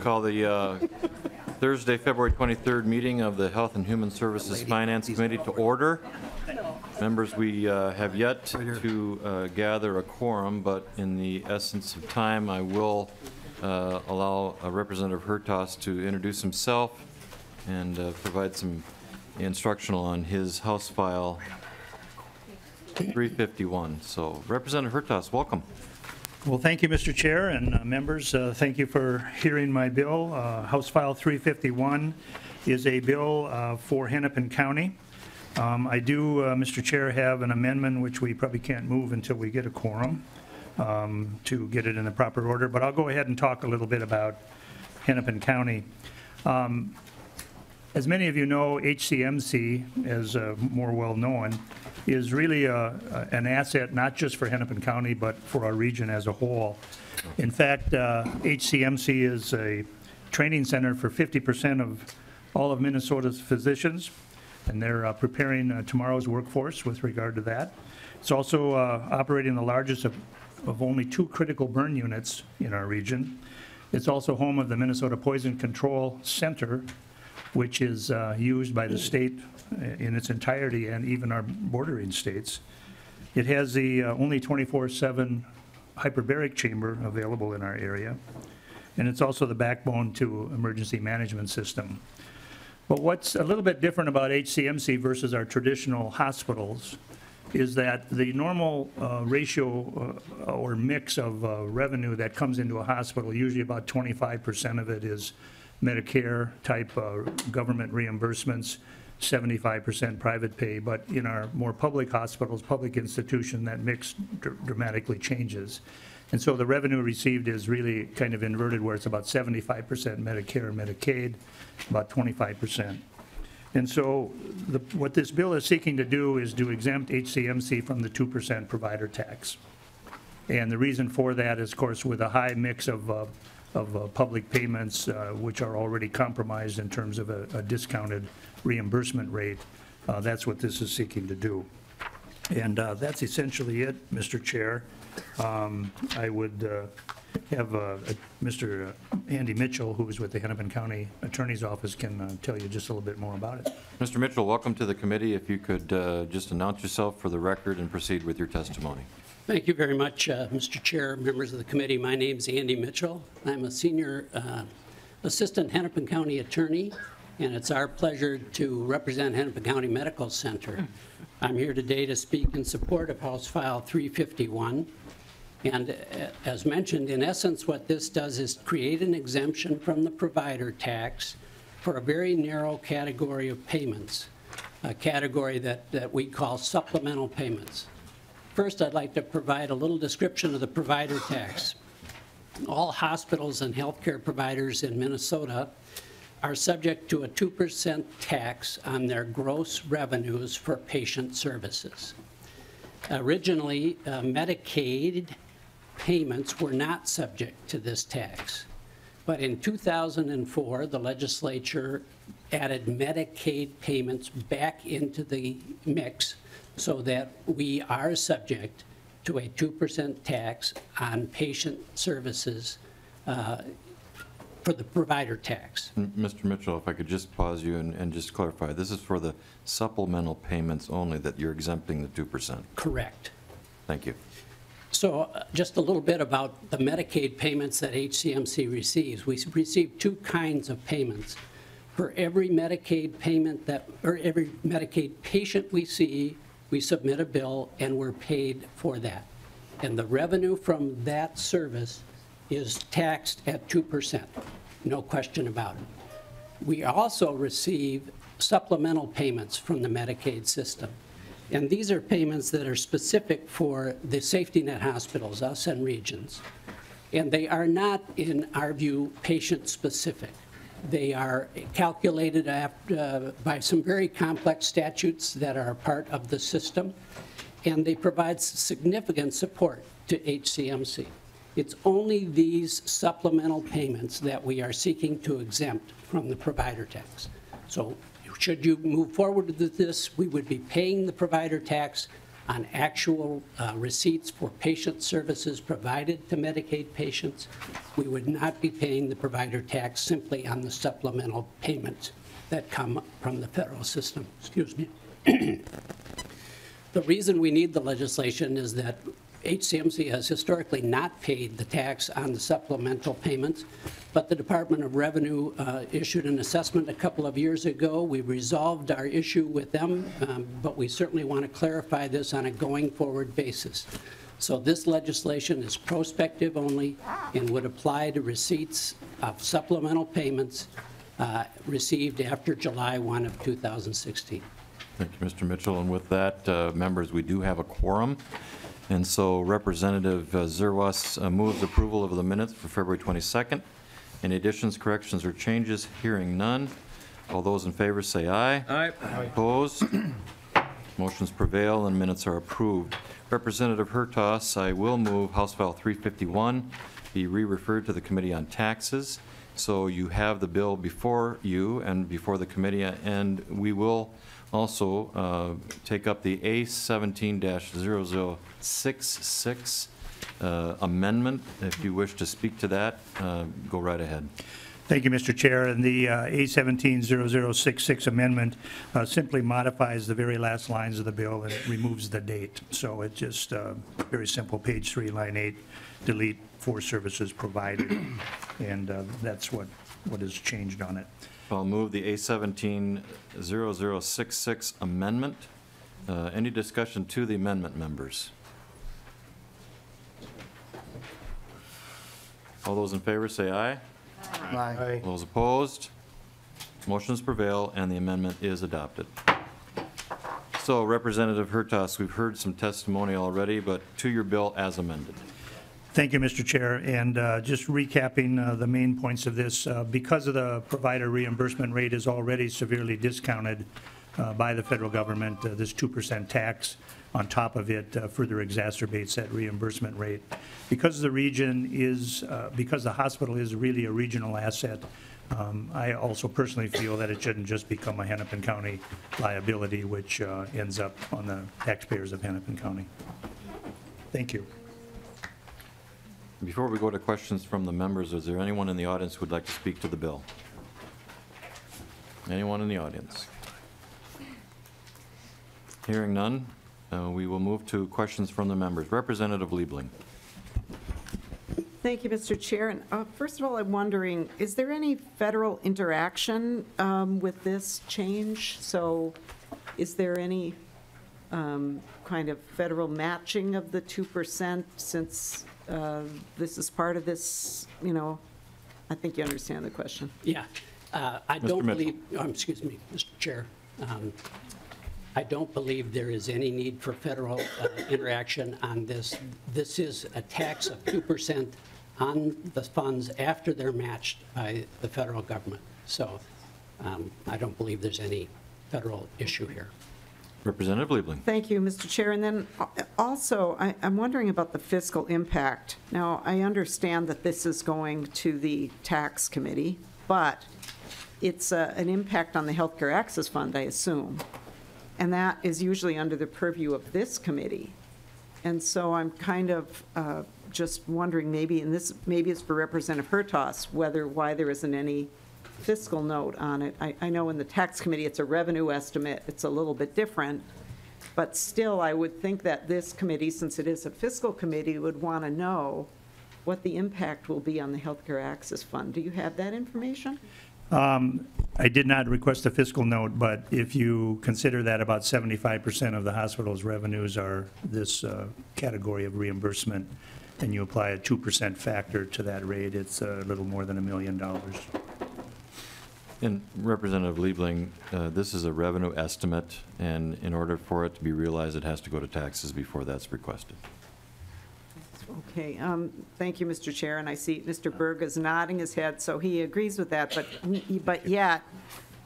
Call the uh, Thursday, February 23rd meeting of the Health and Human Services Finance Committee to order. Members, we uh, have yet to uh, gather a quorum, but in the essence of time, I will uh, allow Representative Hertaus to introduce himself and uh, provide some instructional on his House File 351. So Representative Hertaus, welcome. Well, thank you, Mr. Chair and uh, members. Uh, Thank you for hearing my bill. Uh, House File 351 is a bill uh, for Hennepin County. Um, I do, uh, Mr. Chair, have an amendment which we probably can't move until we get a quorum um, to get it in the proper order, but I'll go ahead and talk a little bit about Hennepin County. Um, As many of you know, HCMC, as uh, more well-known, is really a- a- an asset not just for Hennepin County, but for our region as a whole. In fact, uh, HCMC is a training center for 50% of all of Minnesota's physicians, and they're uh, preparing uh, tomorrow's workforce with regard to that. It's also uh, operating the largest of of only two critical burn units in our region. It's also home of the Minnesota Poison Control Center, which is uh, used by the state uh, in its entirety and even our bordering states. It has the uh, only 24/7 hyperbaric chamber available in our area, and it's also the backbone to emergency management system. But what's a little bit different about HCMC versus our traditional hospitals is that the normal uh, ratio uh, or mix of uh, revenue that comes into a hospital, usually about 25% of it is Medicare-type government reimbursements, 75% private pay, but in our more public hospitals, public institution, that mix dr- dramatically changes. And so the revenue received is really kind of inverted, where it's about 75% Medicare and Medicaid, about 25%. And so the, what this bill is seeking to do is to exempt HCMC from the 2% provider tax. And the reason for that is, of course, with a high mix of, uh, of uh, public payments, uh, which are already compromised in terms of a a discounted reimbursement rate, uh, that's what this is seeking to do. And uh, that's essentially it, Mr. Chair. Um, I would uh, have uh, Mr. Andy Mitchell, who is with the Hennepin County Attorney's Office, can uh, tell you just a little bit more about it. Mr. Mitchell, welcome to the committee. If you could uh, just announce yourself for the record and proceed with your testimony. Thank you very much, uh, Mr. Chair, members of the committee. My name is Andy Mitchell. I'm a senior uh, assistant Hennepin County attorney, and it's our pleasure to represent Hennepin County Medical Center. I'm here today to speak in support of House File 351. And uh, as mentioned, in essence, what this does is create an exemption from the provider tax for a very narrow category of payments, a category that, that we call supplemental payments. First, I'd like to provide a little description of the provider tax. All hospitals and healthcare providers in Minnesota are subject to a 2% tax on their gross revenues for patient services. Originally, uh, Medicaid payments were not subject to this tax. But in 2004, the legislature added Medicaid payments back into the mix so that we are subject to a 2% tax on patient services uh, for the provider tax. Mr. Mitchell, if I could just pause you and and just clarify, this is for the supplemental payments only that you're exempting the 2%. Correct. Thank you. So uh, just a little bit about the Medicaid payments that HCMC receives. We receive two kinds of payments. For every Medicaid payment that, or every Medicaid patient we see, we submit a bill and we're paid for that. And the revenue from that service is taxed at 2%, no question about it. We also receive supplemental payments from the Medicaid system. And these are payments that are specific for the safety net hospitals, us and regions. And they are not, in our view, patient-specific. They are calculated after, uh, by some very complex statutes that are part of the system, and they provide significant support to HCMC. It's only these supplemental payments that we are seeking to exempt from the provider tax. So should you move forward with this, we would be paying the provider tax on actual uh, receipts for patient services provided to Medicaid patients. We would not be paying the provider tax simply on the supplemental payments that come from the federal system. Excuse me. The reason we need the legislation is that HCMC has historically not paid the tax on the supplemental payments, but the Department of Revenue uh, issued an assessment a couple of years ago. We resolved our issue with them, um, but we certainly want to clarify this on a going-forward basis. So this legislation is prospective only and would apply to receipts of supplemental payments uh, received after July 1 of 2016. Thank you, Mr. Mitchell. And with that, uh, members, we do have a quorum. And so Representative uh, Zerwas uh, moves approval of the minutes for February 22nd. Any additions, corrections, or changes? Hearing none. All those in favor say aye. Aye. Opposed? Motions prevail and minutes are approved. Representative Hertaus, I will move House File 351 be re-referred to the Committee on Taxes. So you have the bill before you and before the committee, and we will also uh, take up the A17-0066 uh, amendment. If you wish to speak to that, uh, go right ahead. Thank you, Mr. Chair. And the uh, A170066 amendment uh, simply modifies the very last lines of the bill and removes the date. So it's just uh, very simple, page three, line eight, delete for services provided. And uh, that's what, what is changed on it. I'll move the A17-0066 amendment. Uh, Any discussion to the amendment, members? All those in favor say aye. Aye. Those opposed? Motions prevail, and the amendment is adopted. So Representative Hertaus, we've heard some testimony already, but to your bill as amended. Thank you, Mr. Chair. And uh, just recapping uh, the main points of this, uh, because of the provider reimbursement rate is already severely discounted uh, by the federal government, uh, this 2% tax on top of it uh, further exacerbates that reimbursement rate. Because the region is, uh, because the hospital is really a regional asset, um, I also personally feel that it shouldn't just become a Hennepin County liability, which uh, ends up on the taxpayers of Hennepin County. Thank you. Before we go to questions from the members, is there anyone in the audience who would like to speak to the bill? Anyone in the audience? Hearing none, uh, we will move to questions from the members. Representative Liebling. Thank you, Mr. Chair. And uh, first of all, I'm wondering, is there any federal interaction um, with this change? So is there any um, kind of federal matching of the 2% since uh, this is part of this, you know? I think you understand the question. Yeah, uh, I Mr. don't Mitchell. believe, um, excuse me, Mr. Chair. Um, I don't believe there is any need for federal uh, interaction on this. This is a tax of 2% on the funds after they're matched by the federal government. So um, I don't believe there's any federal issue here. Representative Liebling. Thank you, Mr. Chair. And then uh, also, I- I'm wondering about the fiscal impact. Now, I understand that this is going to the tax committee, but it's uh, an impact on the Healthcare Access Fund, I assume. And that is usually under the purview of this committee. And so I'm kind of uh, just wondering, maybe, and this, maybe it's for Representative Hertaus, whether, why there isn't any fiscal note on it. I, I know in the tax committee, it's a revenue estimate, it's a little bit different, but still, I would think that this committee, since it is a fiscal committee, would want to know what the impact will be on the Healthcare Access Fund. Do you have that information? I did not request a fiscal note, but if you consider that about 75% of the hospital's revenues are this uh, category of reimbursement, and you apply a 2% factor to that rate, it's a little more than a million dollars. And Representative Liebling, uh, this is a revenue estimate, and in order for it to be realized, it has to go to taxes before that's requested. Okay, um, thank you, Mr. Chair, and I see Mr. Berg is nodding his head, so he agrees with that, but, but yet,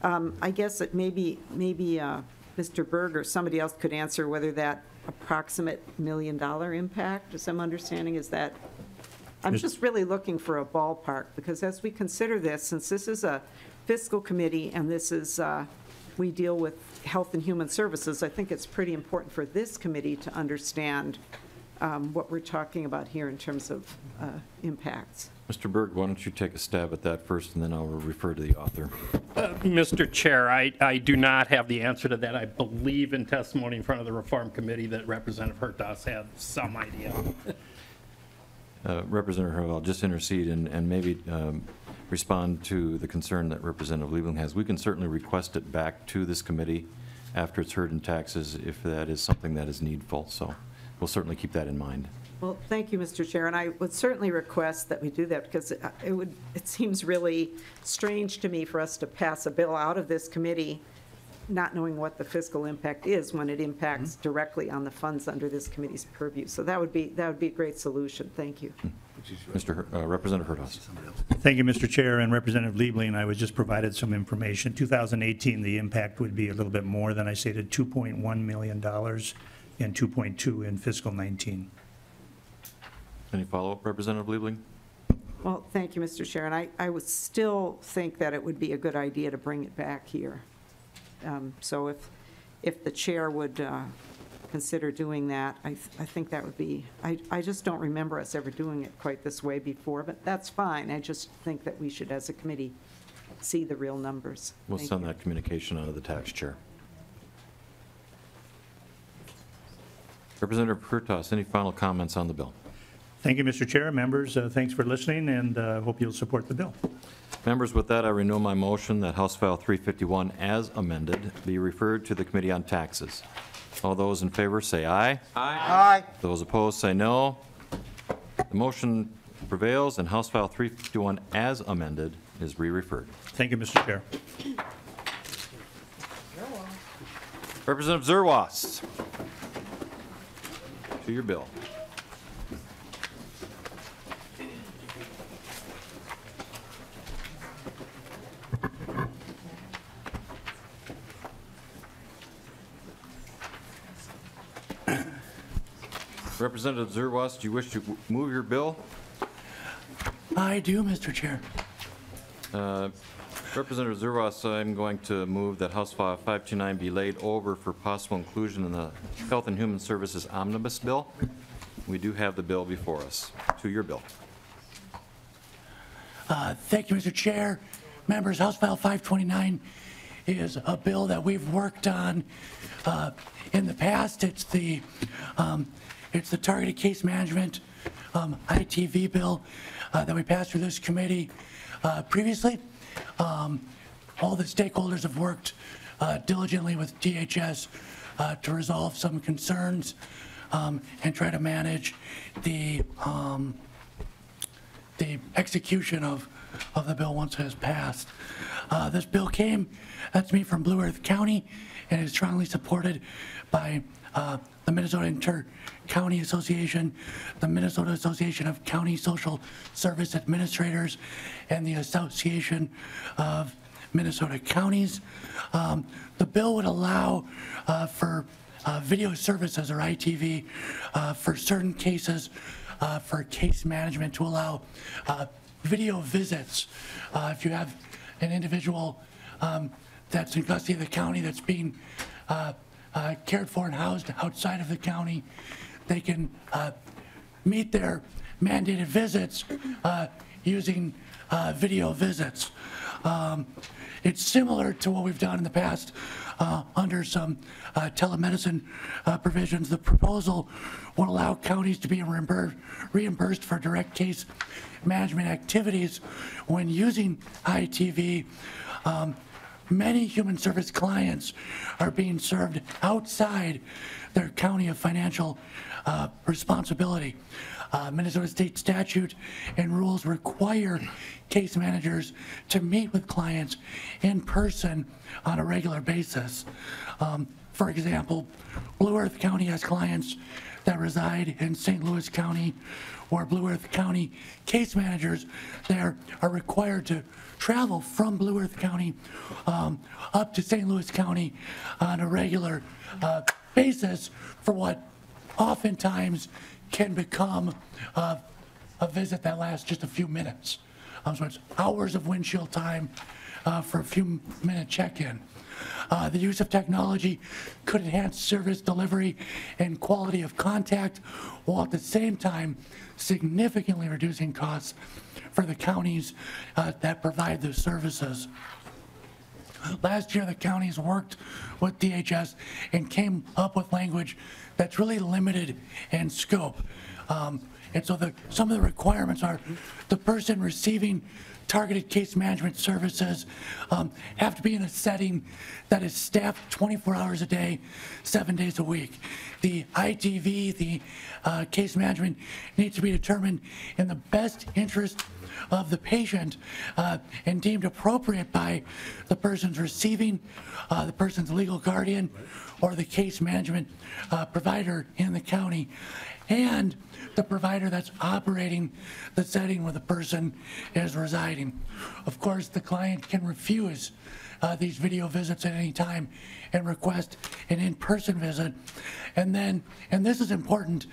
um, I guess it maybe, maybe uh, Mr. Berg or somebody else could answer whether that approximate million-dollar impact, as I'm understanding, is that, I'm Mis- just really looking for a ballpark, because as we consider this, since this is a fiscal committee and this is uh, we deal with Health and Human Services, I think it's pretty important for this committee to understand um, what we're talking about here in terms of uh, impacts. Mr. Berg, why don't you take a stab at that first, and then I'll refer to the author. Mr. Chair, I, I do not have the answer to that. I believe in testimony in front of the Reform Committee that Representative Hertaus had some idea. Uh, Representative Herb, I'll just intercede and, and maybe um, respond to the concern that Representative Liebling has. We can certainly request it back to this committee after it's heard in taxes if that is something that is needful, so we'll certainly keep that in mind. Well, thank you, Mr. Chair, and I would certainly request that we do that, because it it would, it seems really strange to me for us to pass a bill out of this committee not knowing what the fiscal impact is when it impacts directly on the funds under this committee's purview. So that would be, that would be a great solution. Thank you. Mr. Her- uh, Representative Hertaus. Thank you, Mr. Chair, and Representative Liebling, I was just provided some information. 2018, the impact would be a little bit more than I stated, $2.1 million and 2.2 in fiscal 19. Any follow-up, Representative Liebling? Well, thank you, Mr. Chair, and I, I would still think that it would be a good idea to bring it back here. Um, So if, if the chair would uh, consider doing that, I, th- I think that would be, I, I just don't remember us ever doing it quite this way before, but that's fine. I just think that we should, as a committee, see the real numbers. We'll Thank send you. that communication out to the tax chair. Representative Hertaus, any final comments on the bill? Thank you, Mr. Chair. Members, uh, thanks for listening, and uh, hope you'll support the bill. Members, with that, I renew my motion that House File 351, as amended, be referred to the Committee on Taxes. All those in favor say aye. Aye. Those opposed say no. The motion prevails, and House File 351, as amended, is re-referred. Thank you, Mr. Chair. Representative Zerwas, to your bill. Representative Zerwas, do you wish to move your bill? I do, Mr. Chair. Uh, Representative Zerwas, I'm going to move that House File 529 be laid over for possible inclusion in the Health and Human Services Omnibus Bill. We do have the bill before us. To your bill. Uh, Thank you, Mr. Chair. Members, House File 529 is a bill that we've worked on uh, in the past. It's the, um, it's the targeted case management um, ITV bill uh, that we passed through this committee uh, previously. Um, All the stakeholders have worked uh, diligently with DHS uh, to resolve some concerns um, and try to manage the um, the execution of, of the bill once it has passed. Uh, This bill came, that's me from Blue Earth County, and is strongly supported by uh, the Minnesota Inter-County Association, the Minnesota Association of County Social Service Administrators, and the Association of Minnesota Counties. Um, The bill would allow uh, for uh, video services, or ITV, uh, for certain cases, uh, for case management to allow uh, video visits. Uh, If you have an individual um, that's in custody of the county that's being uh, cared for and housed outside of the county, they can uh, meet their mandated visits uh, using uh, video visits. Um, It's similar to what we've done in the past uh, under some uh, telemedicine provisions. The proposal will allow counties to be reimbur- reimbursed for direct case management activities when using ITV. Um, Many human service clients are being served outside their county of financial uh, responsibility. Uh, Minnesota state statute and rules require case managers to meet with clients in person on a regular basis. Um, For example, Blue Earth County has clients that reside in St. Louis County, or Blue Earth County case managers there are required to travel from Blue Earth County um, up to St. Louis County on a regular uh, basis for what oftentimes can become uh, a visit that lasts just a few minutes. Um, So it's hours of windshield time uh, for a few minute check-in. Uh, The use of technology could enhance service delivery and quality of contact, while at the same time significantly reducing costs for the counties uh, that provide those services. Last year, the counties worked with DHS and came up with language that's really limited in scope. Um, And so the, some of the requirements are the person receiving targeted case management services um, have to be in a setting that is staffed 24 hours a day, seven days a week. The ITV, the uh, case management needs to be determined in the best interest of the patient uh, and deemed appropriate by the person's receiving, uh, the person's legal guardian, or the case management uh, provider in the county, and the provider that's operating the setting where the person is residing. Of course, the client can refuse uh, these video visits at any time and request an in-person visit. And then, and this is important,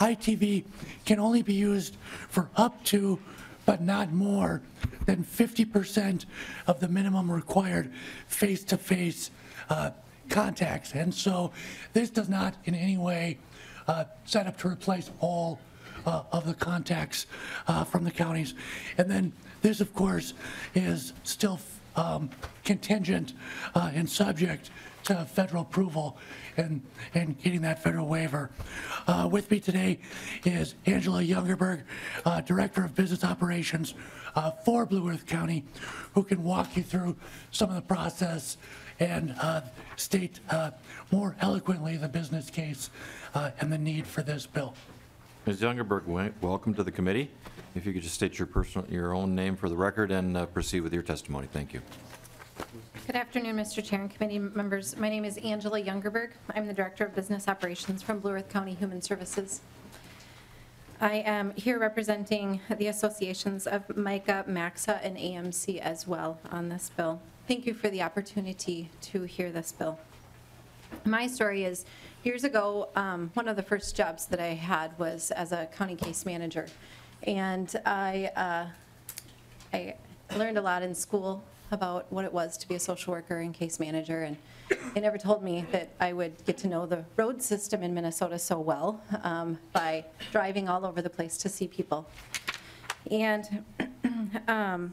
ITV can only be used for up to but not more than 50% of the minimum required face-to-face uh, contacts. And so this does not in any way uh, set up to replace all uh, of the contacts uh, from the counties. And then this, of course, is still um, contingent uh, and subject to federal approval and, and getting that federal waiver. Uh, With me today is Angela Youngerberg, uh, Director of Business Operations uh, for Blue Earth County, who can walk you through some of the process and uh, state uh, more eloquently the business case and the need for this bill. Ms. Youngerberg, welcome to the committee. If you could just state your personal, your own name for the record and uh, proceed with your testimony. Thank you. Good afternoon, Mr. Chair and committee members. My name is Angela Youngerberg. I'm the Director of Business Operations from Blue Earth County Human Services. I am here representing the associations of MICA, MACSSA, and AMC as well on this bill. Thank you for the opportunity to hear this bill. My story is, years ago, um, one of the first jobs that I had was as a county case manager. And I, uh, I learned a lot in school about what it was to be a social worker and case manager, and they never told me that I would get to know the road system in Minnesota so well um, by driving all over the place to see people. And um,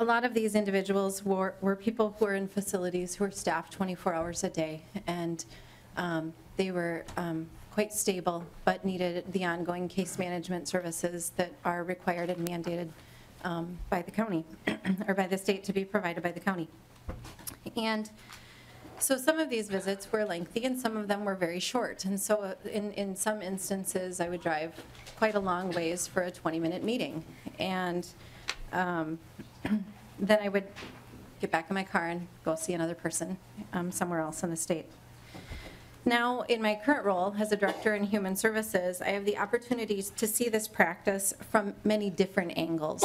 a lot of these individuals were, were people who were in facilities who were staffed 24 hours a day, and um, they were um, quite stable, but needed the ongoing case management services that are required and mandated um, by the county, or by the state to be provided by the county. And so some of these visits were lengthy and some of them were very short. And so uh, in, in some instances, I would drive quite a long ways for a 20-minute meeting. And um, then I would get back in my car and go see another person um, somewhere else in the state. Now, in my current role as a director in human services, I have the opportunity to see this practice from many different angles.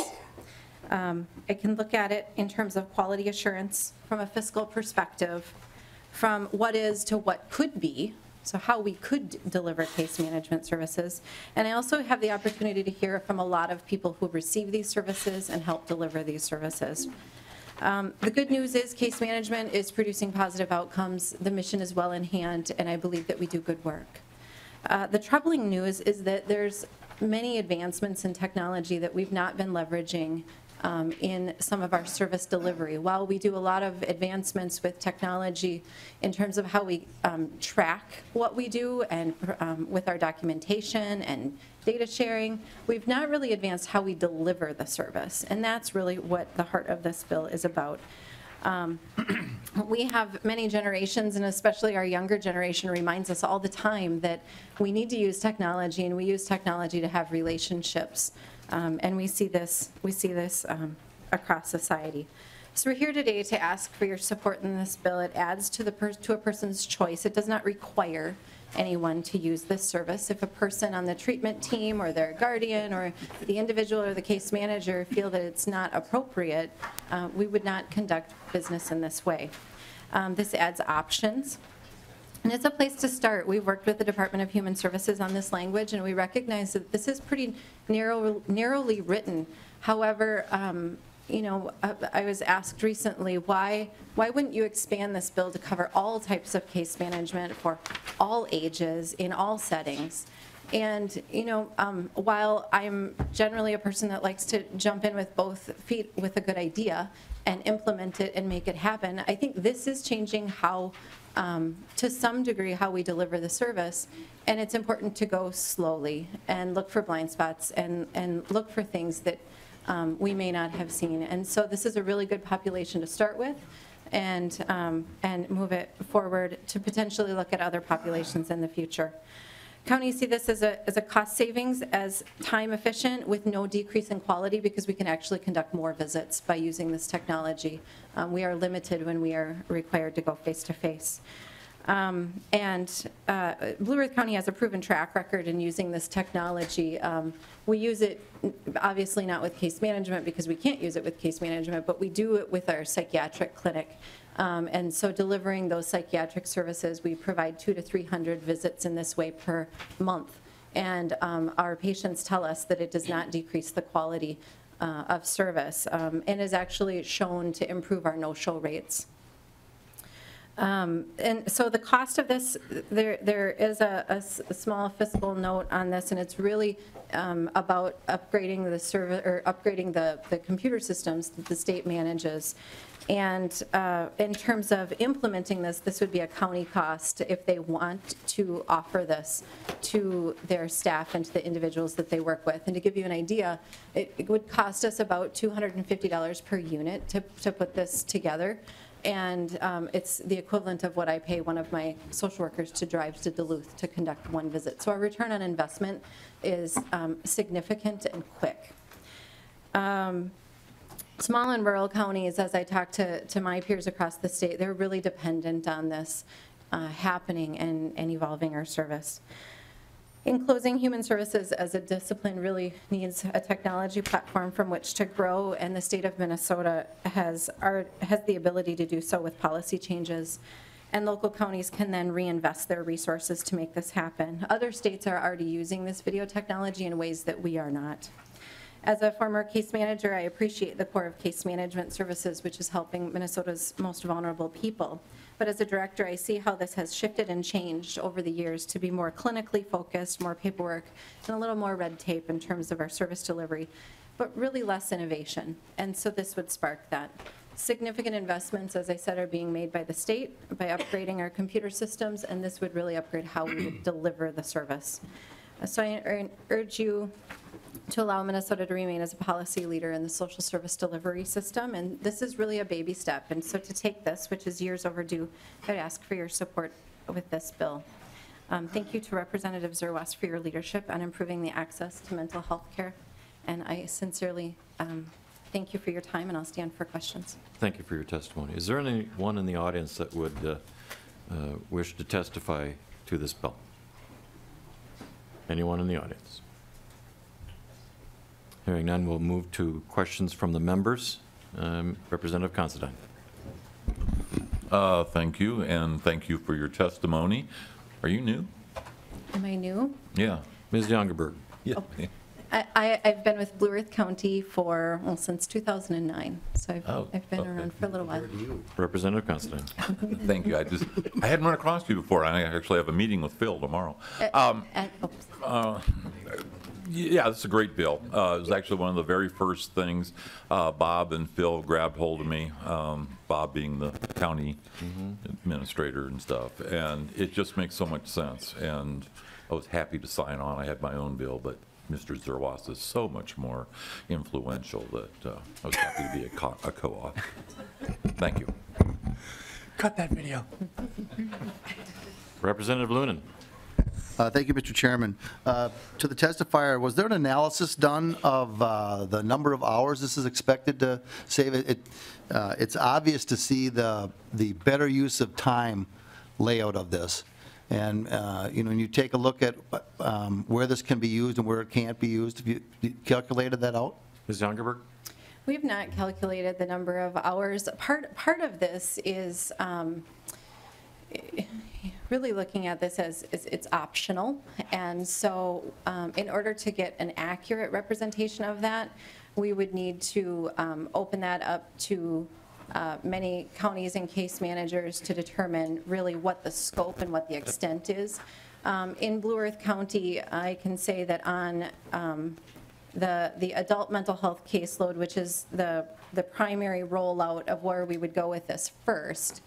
Um, I can look at it in terms of quality assurance, from a fiscal perspective, from what is to what could be, so how we could deliver case management services. And I also have the opportunity to hear from a lot of people who receive these services and help deliver these services. Um, The good news is case management is producing positive outcomes. The mission is well in hand, and I believe that we do good work. Uh, The troubling news is that there's many advancements in technology that we've not been leveraging um, in some of our service delivery. While we do a lot of advancements with technology in terms of how we um, track what we do and um, with our documentation and data sharing, we've not really advanced how we deliver the service. And that's really what the heart of this bill is about. Um, We have many generations, and especially our younger generation reminds us all the time that we need to use technology, and we use technology to have relationships. Um, And we see this, we see this um, across society. So we're here today to ask for your support in this bill. It adds to the, to a person's choice. It does not require anyone to use this service. If a person on the treatment team or their guardian or the individual or the case manager feel that it's not appropriate, uh, we would not conduct business in this way. Um, This adds options. And it's a place to start. We've worked with the Department of Human Services on this language, and we recognize that this is pretty narrow, narrowly written. However, um, you know, uh, I was asked recently, why, why wouldn't you expand this bill to cover all types of case management for all ages in all settings? And, you know, um, while I'm generally a person that likes to jump in with both feet with a good idea and implement it and make it happen, I think this is changing how, um, to some degree, how we deliver the service. And it's important to go slowly and look for blind spots and, and look for things that um, we may not have seen. And so this is a really good population to start with and, um, and move it forward to potentially look at other populations in the future. Counties see this as a, as a cost savings, as time efficient with no decrease in quality because we can actually conduct more visits by using this technology. Um, We are limited when we are required to go face-to-face. Um, And uh, Blue Earth County has a proven track record in using this technology. Um, We use it, obviously not with case management because we can't use it with case management, but we do it with our psychiatric clinic. Um, And so delivering those psychiatric services, we provide two to 300 visits in this way per month. And um, our patients tell us that it does not decrease the quality uh, of service um, and is actually shown to improve our no-show rates. Um, And so the cost of this, there, there is a, small fiscal note on this, and it's really um, about upgrading the server, or upgrading the, the computer systems that the state manages. And uh, in terms of implementing this, this would be a county cost if they want to offer this to their staff and to the individuals that they work with. And to give you an idea, it it would cost us about $250 per unit to, to put this together. And um, it's the equivalent of what I pay one of my social workers to drive to Duluth to conduct one visit. So our return on investment is um, significant and quick. Um, Small and rural counties, as I talk to, to my peers across the state, they're really dependent on this uh, happening and, and evolving our service. In closing, human services as a discipline really needs a technology platform from which to grow, and the state of Minnesota has, our, has the ability to do so with policy changes. And local counties can then reinvest their resources to make this happen. Other states are already using this video technology in ways that we are not. As a former case manager, I appreciate the core of Case Management Services, which is helping Minnesota's most vulnerable people. But as a director, I see how this has shifted and changed over the years to be more clinically focused, more paperwork, and a little more red tape in terms of our service delivery, but really less innovation. And so this would spark that. Significant investments, as I said, are being made by the state by upgrading our computer systems, and this would really upgrade how we would deliver the service. So I urge you to allow Minnesota to remain as a policy leader in the social service delivery system, and this is really a baby step. And so to take this, which is years overdue, I'd ask for your support with this bill. Um, Thank you to Representative Zerwas for your leadership on improving the access to mental health care, and I sincerely um, thank you for your time, and I'll stand for questions. Thank you for your testimony. Is there anyone in the audience that would uh, uh, wish to testify to this bill? Anyone in the audience? Hearing none, we'll move to questions from the members. Um, Representative Considine. Uh, Thank you, and thank you for your testimony. Are you new? Am I new? Yeah. Ms. Youngerberg. Yeah. I- I, I've been with Blue Earth County for, well, since 2009, so I've, Oh, I've been okay. around for a little while. Representative Considine. Thank you. I just, I hadn't run across you before. I actually have a meeting with Phil tomorrow. Um, And- oops. Yeah, this is a great bill. Uh, It was actually one of the very first things uh, Bob and Phil grabbed hold of me, um, Bob being the county administrator and stuff. And it just makes so much sense. And I was happy to sign on. I had my own bill, but Mr. Zerwas is so much more influential that uh, I was happy to be a co- a co-op. Thank you. Cut that video. Representative Loonan. Uh, Thank you, Mr. Chairman. Uh, To the testifier, was there an analysis done of uh, the number of hours this is expected to save? It- it, uh, It's obvious to see the, the better use of time layout of this. And, uh, you know, when you take a look at um, where this can be used and where it can't be used, have you you calculated that out? Ms. Youngerberg. We have not calculated the number of hours. Part, part of this is um, really looking at this as, as it's optional. And so um, in order to get an accurate representation of that, we would need to um, open that up to uh, many counties and case managers to determine really what the scope and what the extent is. Um, In Blue Earth County, I can say that on um, the, the adult mental health caseload, which is the, the primary rollout of where we would go with this first,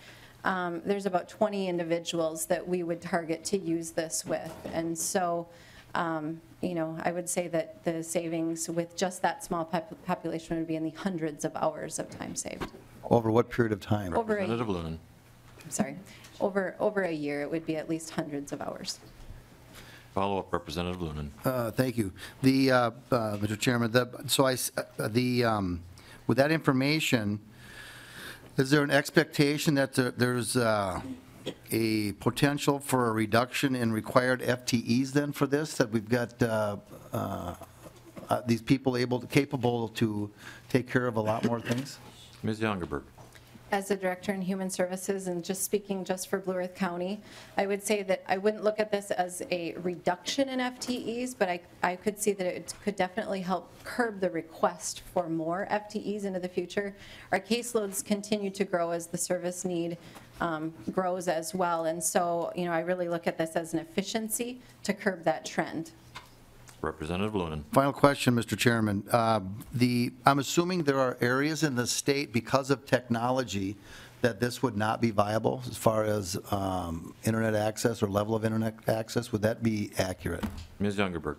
um, there's about 20 individuals that we would target to use this with. And so, um, you know, I would say that the savings with just that small pop- population would be in the hundreds of hours of time saved. Over what period of time? Over a, Representative Loonan. sorry, over, over a year, it would be at least hundreds of hours. Follow-up, Representative Loonan. Uh, Thank you. The, uh, uh, Mr. Chairman, the, so I, uh, the, um, with that information, is there an expectation that there- there's uh, a potential for a reduction in required FTEs then for this? That we've got uh, uh, uh, these people able, capable to take care of a lot more things? Ms. Youngerberg. As a director in human services, and just speaking just for Blue Earth County, I would say that I wouldn't look at this as a reduction in FTEs, but I, I could see that it could definitely help curb the request for more FTEs into the future. Our caseloads continue to grow as the service need um, grows as well, and so, you know, I really look at this as an efficiency to curb that trend. Representative Loonan. Final question, Mr. Chairman. Uh, The, I'm assuming there are areas in the state, because of technology, that this would not be viable as far as um, internet access or level of internet access. Would that be accurate? Ms. Youngerberg.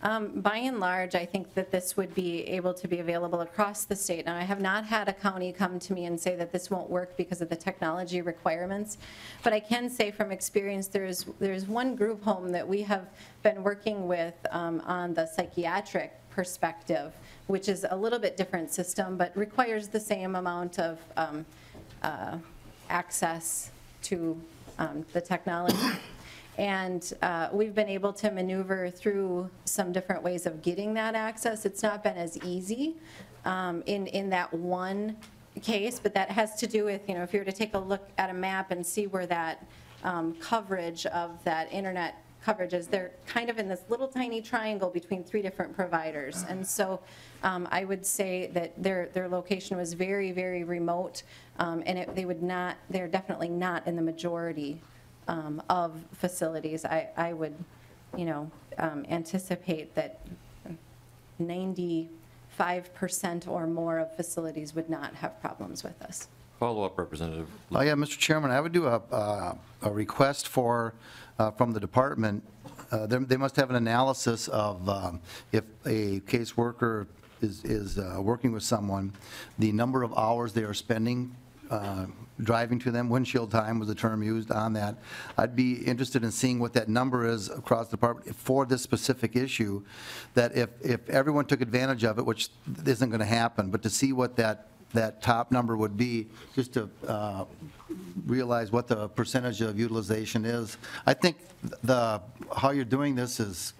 Um, By and large, I think that this would be able to be available across the state. Now, I have not had a county come to me and say that this won't work because of the technology requirements, but I can say from experience, there's, there's one group home that we have been working with um, on the psychiatric perspective, which is a little bit different system, but requires the same amount of um, uh, access to um, the technology. And uh, we've been able to maneuver through some different ways of getting that access. It's not been as easy um, in, in that one case, but that has to do with, you know, if you were to take a look at a map and see where that um, coverage of that internet coverage is, they're kind of in this little tiny triangle between three different providers. And so um, I would say that their, their location was very, very remote, um, and it- they would not, they're definitely not in the majority um, of facilities, I, I would, you know, um, anticipate that 95% or more of facilities would not have problems with this. Follow-up, Representative. Oh, yeah, Mr. Chairman, I would do a, uh, a request for, uh, from the department, uh, they they must have an analysis of um, if a caseworker is, is uh, working with someone, the number of hours they are spending uh, driving to them, windshield time was the term used on that. I'd be interested in seeing what that number is across the department for this specific issue, that if, if everyone took advantage of it, which isn't going to happen, but to see what that, that top number would be, just to uh, realize what the percentage of utilization is. I think the, how you're doing this is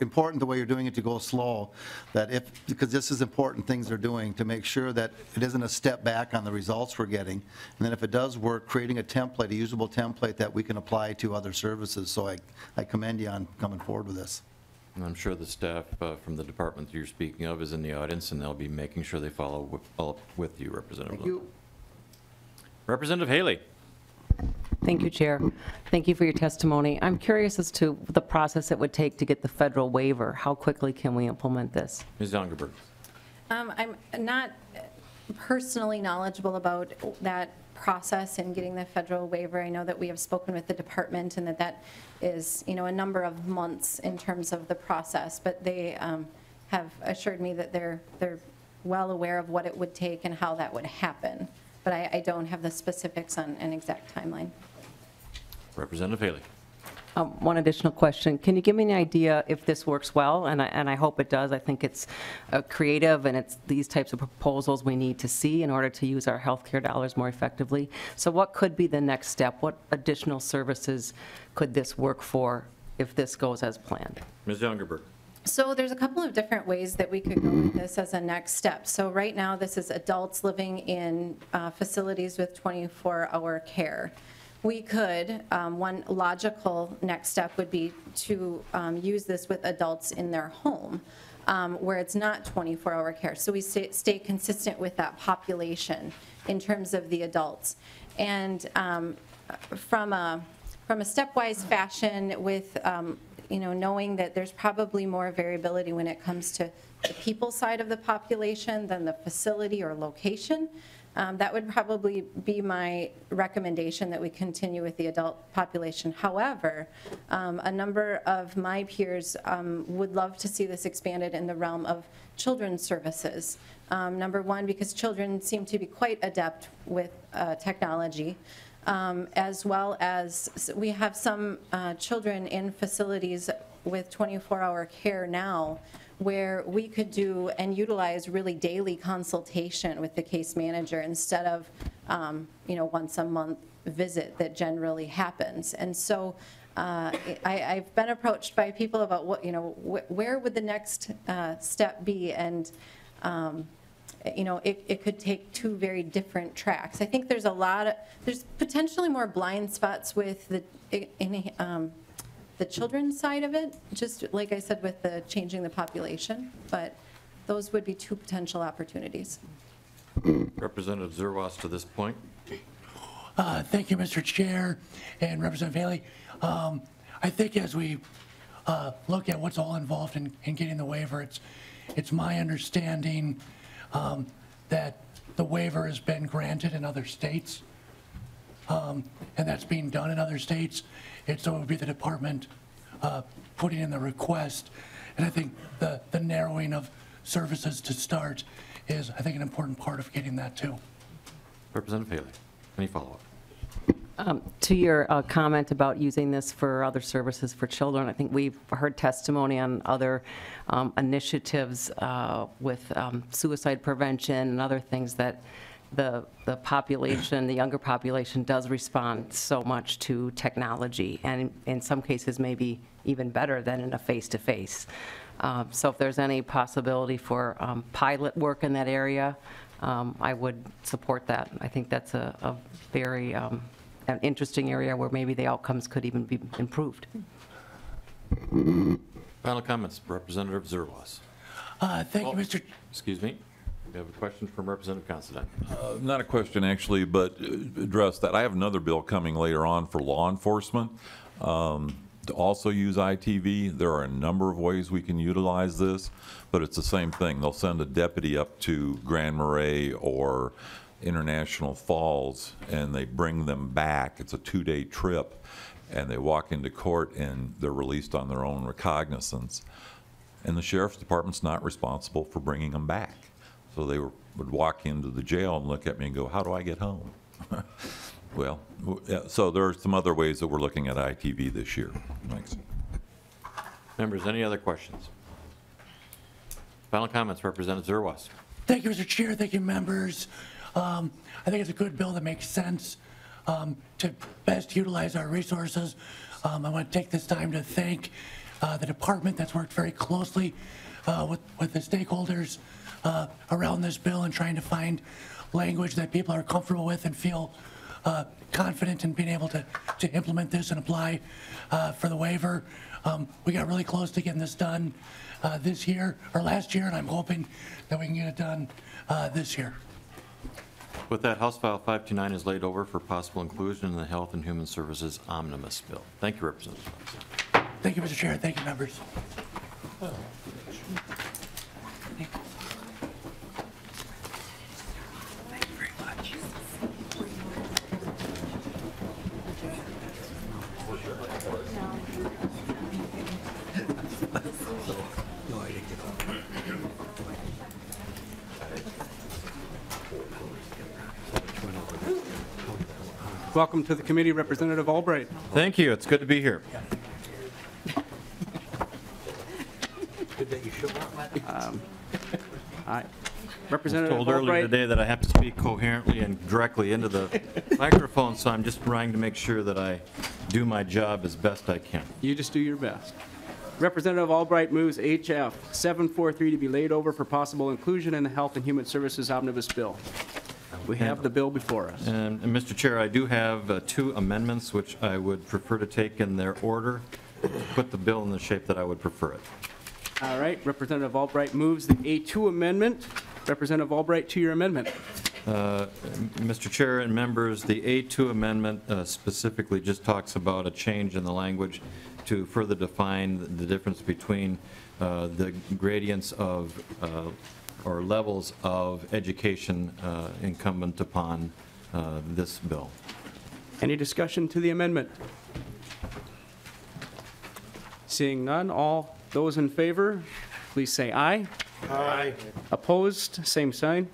important, the way you're doing it, to go slow, that if, because this is important things they're doing, to make sure that it isn't a step back on the results we're getting. And then if it does work, creating a template, a usable template that we can apply to other services. So I, I commend you on coming forward with this. And I'm sure the staff uh, from the department that you're speaking of is in the audience, and they'll be making sure they follow up with you, Representative Loonan. Representative Haley. Thank you, Chair. Thank you for your testimony. I'm curious as to the process it would take to get the federal waiver. How quickly can we implement this? Ms. Youngerberg. Um, I'm not personally knowledgeable about that process and getting the federal waiver. I know that we have spoken with the department and that that is, you know, a number of months in terms of the process, but they um, have assured me that they're, they're well aware of what it would take and how that would happen. But I, I don't have the specifics on an exact timeline. Representative Haley. Um, One additional question. Can you give me an idea if this works well? And I, and I hope it does. I think it's uh, creative, and it's these types of proposals we need to see in order to use our healthcare dollars more effectively. So what could be the next step? What additional services could this work for if this goes as planned? Ms. Youngerberg. So there's a couple of different ways that we could go with this as a next step. So right now, this is adults living in uh, facilities with 24-hour care. We could, um, one logical next step would be to um, use this with adults in their home. um, where it's not 24-hour care. So we stay stay consistent with that population in terms of the adults. And um, from a, from a stepwise fashion with, um, you know, knowing that there's probably more variability when it comes to the people side of the population than the facility or location, um, that would probably be my recommendation that we continue with the adult population. However, um, a number of my peers um, would love to see this expanded in the realm of children's services. Um, Number one, because children seem to be quite adept with uh, technology um, as well as, we have some uh, children in facilities with 24-hour care now, where we could do and utilize really daily consultation with the case manager instead of, um, you know, once a month visit that generally happens. And so uh, I, I've been approached by people about what, you know, wh- where would the next uh, step be? And um, you know, it, it could take two very different tracks. I think there's a lot of, there's potentially more blind spots with the, in, um, the children's side of it, just like I said with the changing the population, but those would be two potential opportunities. Representative Zerwas to this point. Uh, Thank you, Mr. Chair and Representative Haley. Um, I think as we uh, look at what's all involved in in getting the waiver, it's, it's my understanding um, that the waiver has been granted in other states, um, and that's being done in other states. And so it would be the department uh, putting in the request. And I think the the narrowing of services to start is, I think, an important part of getting that too. Representative Haley, any follow-up? Um, To your uh, comment about using this for other services for children, I think we've heard testimony on other um, initiatives uh, with um, suicide prevention and other things that the, the population, the younger population does respond so much to technology, and in some cases maybe even better than in a face-to-face. Um, So if there's any possibility for um, pilot work in that area, um, I would support that. I think that's a, a very um, an interesting area where maybe the outcomes could even be improved. Final comments, Representative Zerwas. Uh, Thank you, Mr. Excuse me, we have a question from Representative Considine. Uh, Not a question, actually, but uh, address that. I have another bill coming later on for law enforcement um, to also use ITV. There are a number of ways we can utilize this, but it's the same thing. They'll send a deputy up to Grand Marais or International Falls, and they bring them back. It's a two-day trip, and they walk into court, and they're released on their own recognizance. And the sheriff's department's not responsible for bringing them back. So they were, would walk into the jail and look at me and go, how do I get home? Well, so there are some other ways that we're looking at ITV this year. Thanks. Members, any other questions? Final comments, Representative Zerwas. Thank you, Mr. Chair. Thank you, members. Um, I think it's a good bill that makes sense um, to best utilize our resources. Um, I want to take this time to thank uh, the department that's worked very closely uh, with, with the stakeholders uh, around this bill and trying to find language that people are comfortable with and feel uh, confident in being able to, to implement this and apply uh, for the waiver. Um, We got really close to getting this done uh, this year, or last year, and I'm hoping that we can get it done this year. With that, House File 529 is laid over for possible inclusion in the Health and Human Services Omnibus Bill. Thank you, Representative. Thank you, Mr. Chair. Thank you, members. Welcome to the committee, Representative Albright. Thank you, it's good to be here. Um, Hi. I was Representative told earlier today that I have to speak coherently and directly into the microphone, so I'm just trying to make sure that I do my job as best I can. You just do your best. Representative Albright moves HF 743 to be laid over for possible inclusion in the Health and Human Services Omnibus Bill. We have the bill before us. And, and Mr. Chair, I do have uh, two amendments which I would prefer to take in their order, put the bill in the shape that I would prefer it. All right, Representative Albright moves the A2 amendment. Representative Albright, to your amendment. Mr. Chair and members, the A2 amendment uh, specifically just talks about a change in the language to further define the difference between uh, the gradients of, uh, or levels of education uh, incumbent upon uh, this bill. Any discussion to the amendment? Seeing none, all those in favor, please say aye. Aye. Opposed, same sign.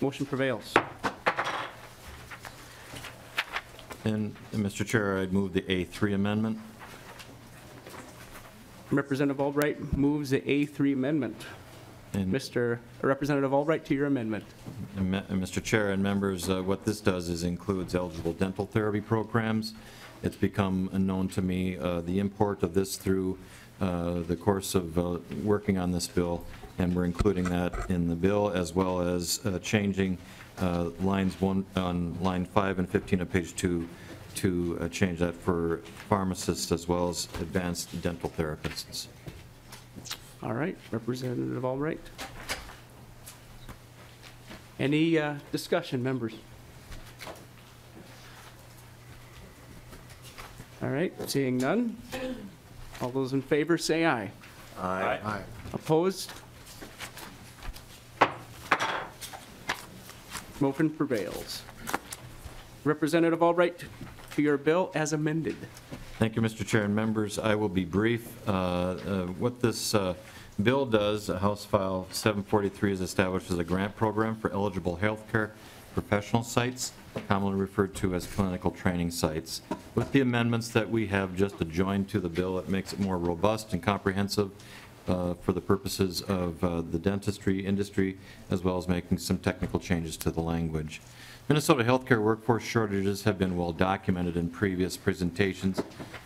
Motion prevails. And, and Mr. Chair, I'd move the A3 amendment. Representative Albright moves the A3 amendment. And Mr. Representative Albright, to your amendment. And Mr. Chair and members, uh, what this does is includes eligible dental therapy programs. It's become known to me, uh, the import of this through uh, the course of uh, working on this bill, and we're including that in the bill, as well as uh, changing uh, lines one, on line five and 15 of page two, to uh, change that for pharmacists as well as advanced dental therapists. All right, Representative Albright. Any uh, discussion, members? All right, seeing none. All those in favor, say aye. Aye. aye. Opposed? Motion prevails. Representative Albright, to your bill as amended. Thank you, Mr. Chair and members. I will be brief. Uh, uh, What this uh, bill does, House File 743 is established as a grant program for eligible healthcare professional sites, commonly referred to as clinical training sites. With the amendments that we have just adjoined to the bill, it makes it more robust and comprehensive uh, for the purposes of uh, the dentistry industry, as well as making some technical changes to the language. Minnesota healthcare workforce shortages have been well documented in previous presentations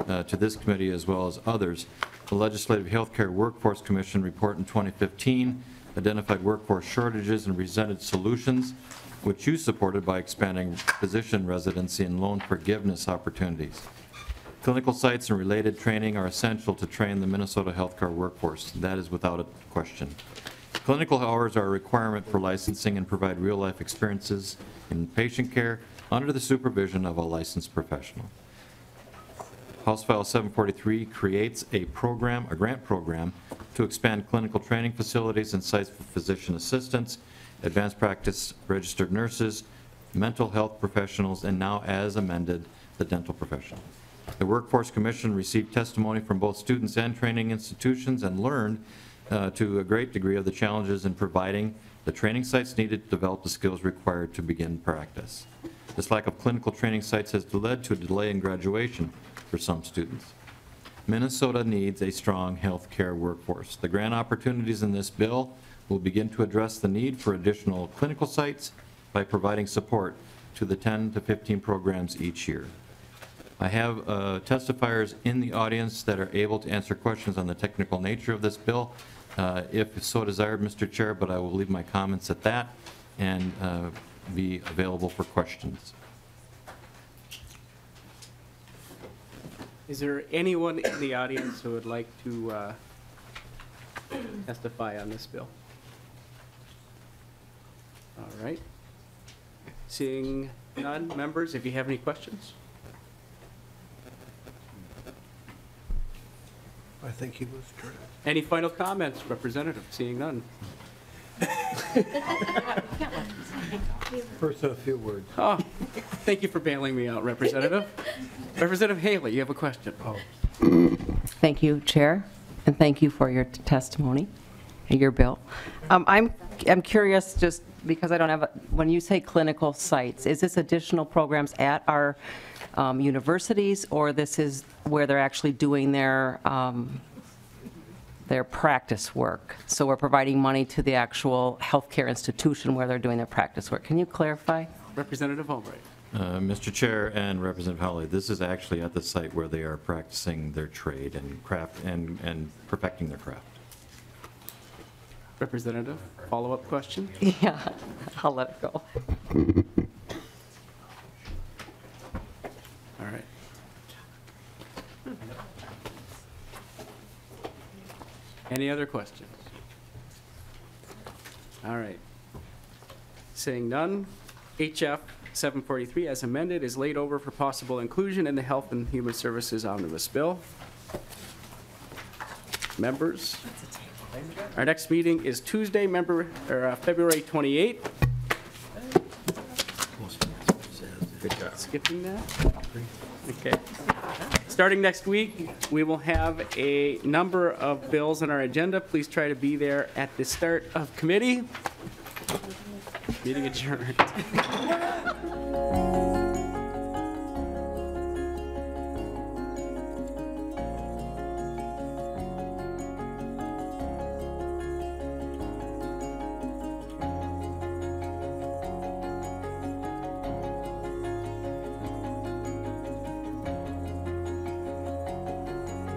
uh, to this committee as well as others. The Legislative Healthcare Workforce Commission report in 2015 identified workforce shortages and presented solutions, which you supported by expanding physician residency and loan forgiveness opportunities. Clinical sites and related training are essential to train the Minnesota healthcare workforce. That is without a question. Clinical hours are a requirement for licensing and provide real-life experiences in patient care under the supervision of a licensed professional. House File 743 creates a program, a grant program, to expand clinical training facilities and sites for physician assistants, advanced practice registered nurses, mental health professionals, and now, as amended, the dental professional. The Workforce Commission received testimony from both students and training institutions and learned uh, to a great degree of the challenges in providing the training sites needed to develop the skills required to begin practice. This lack of clinical training sites has led to a delay in graduation for some students. Minnesota needs a strong healthcare workforce. The grant opportunities in this bill will begin to address the need for additional clinical sites by providing support to the 10 to 15 programs each year. I have uh, testifiers in the audience that are able to answer questions on the technical nature of this bill, uh, if so desired, Mr. Chair, but I will leave my comments at that and uh, be available for questions. Is there anyone in the audience who would like to uh, testify on this bill? All right. Seeing none, members, if you have any questions? I think he was correct. Any final comments, Representative? Seeing none. First, a few words. Oh, thank you for bailing me out, Representative. Representative Haley, you have a question? Oh. Thank you, Chair, and thank you for your testimony, and your bill. Um, I'm, I'm curious, just because I don't have, a- when you say clinical sites, is this additional programs at our um, universities, or this is where they're actually doing their, um, their practice work? So we're providing money to the actual healthcare institution where they're doing their practice work. Can you clarify? Representative Albright. Uh, Mr. Chair and Representative Howley, this is actually at the site where they are practicing their trade and craft and and perfecting their craft. Representative, follow-up question? Yeah, I'll let it go. All right. Any other questions? All right. Saying none, HF 743 as amended is laid over for possible inclusion in the Health and Human Services Omnibus Bill. Members, our next meeting is Tuesday, member, or uh, February 28th. Skipping that? Okay. Starting next week, we will have a number of bills on our agenda. Please try to be there at the start of committee. Meeting adjourned.